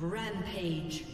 Rampage.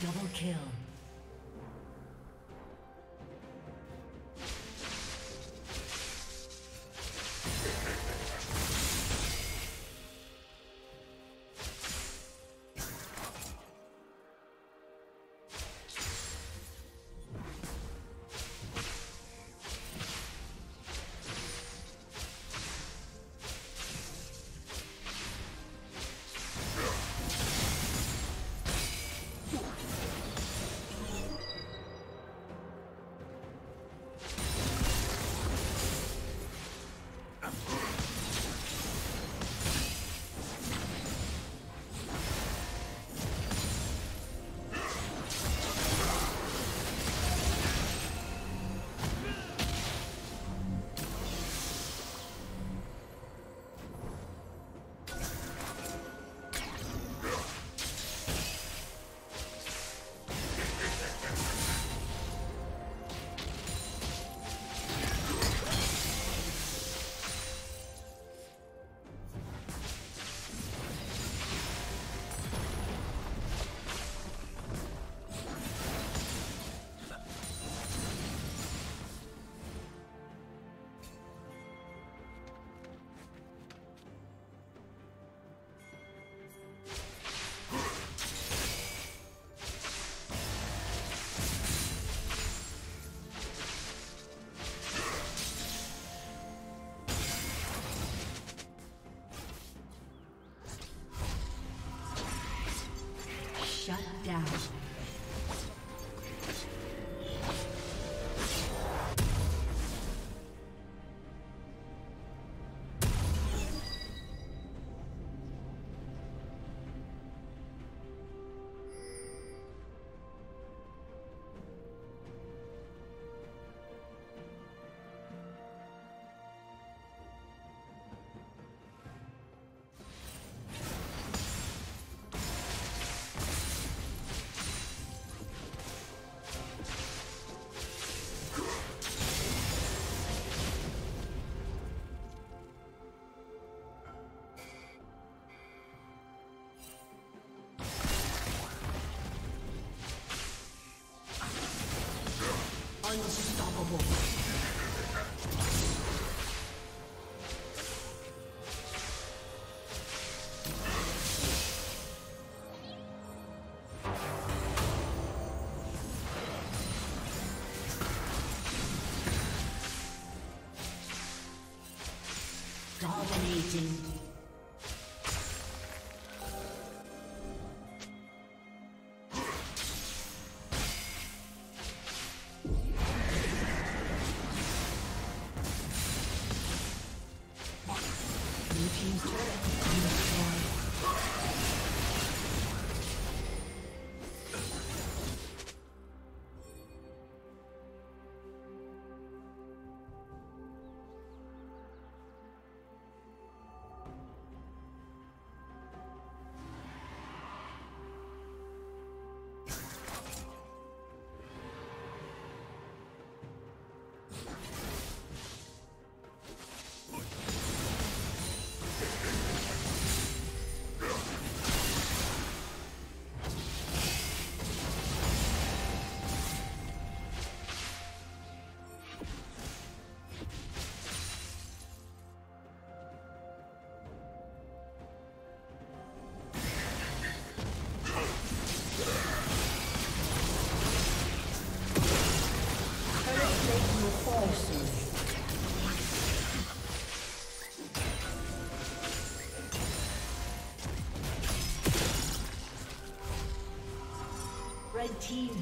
Double kill. Down.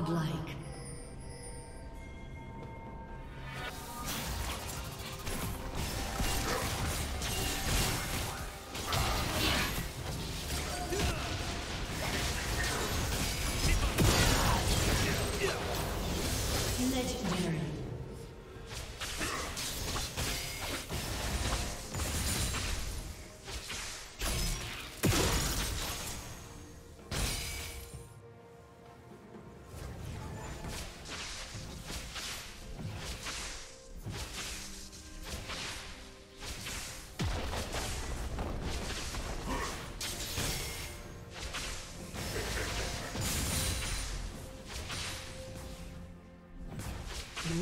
Godlike.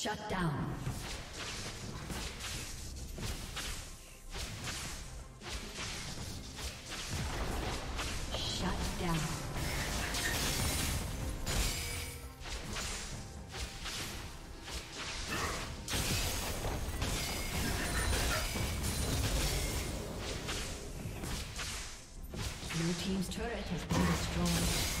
Shut down. Blue Team's turret has been destroyed.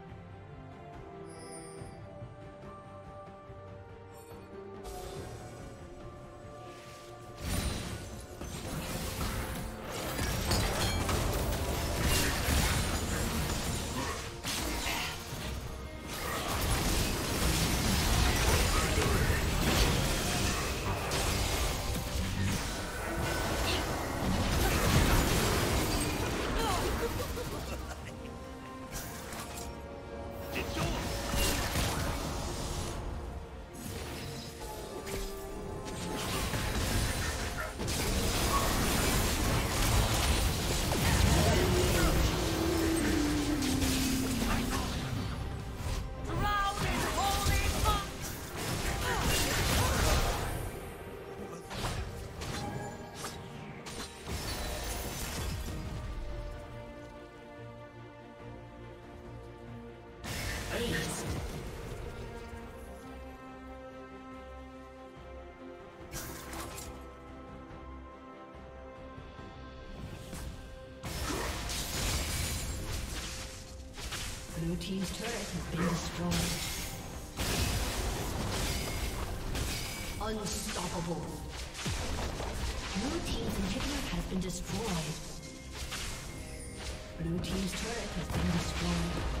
Team's turret has been destroyed. Unstoppable. Blue Team's inhibitor has been destroyed. Blue Team's turret has been destroyed.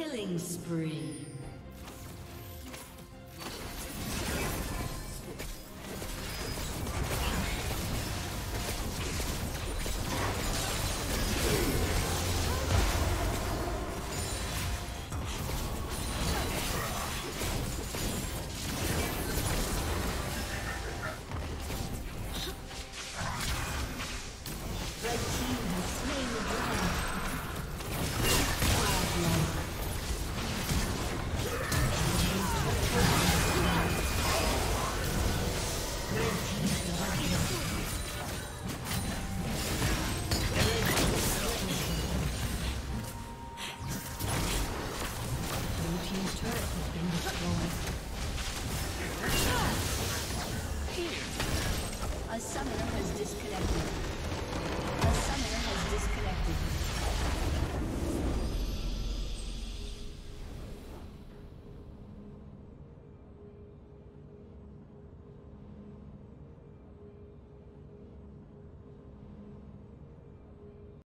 Killing spree.